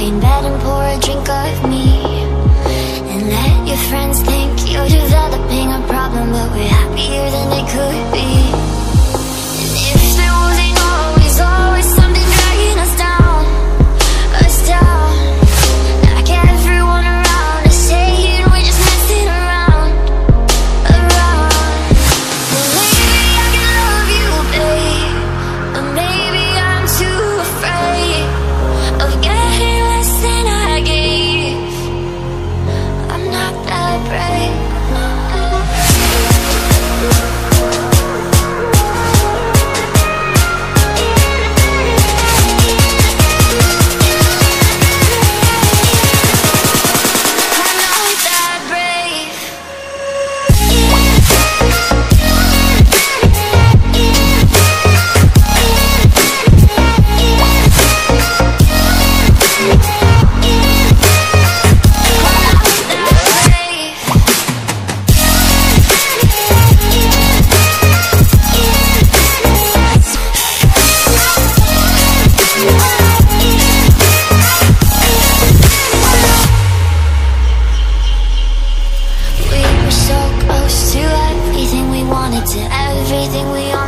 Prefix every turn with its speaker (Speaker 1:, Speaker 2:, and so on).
Speaker 1: in bed and pour a drink of me everything we are